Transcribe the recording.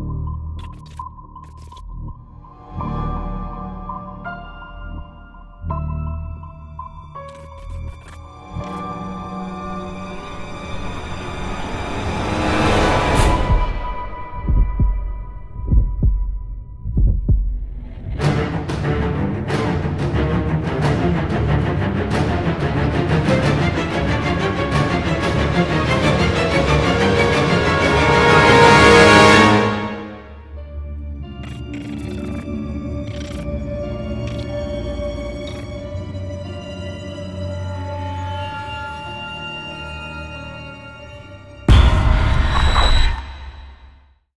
you.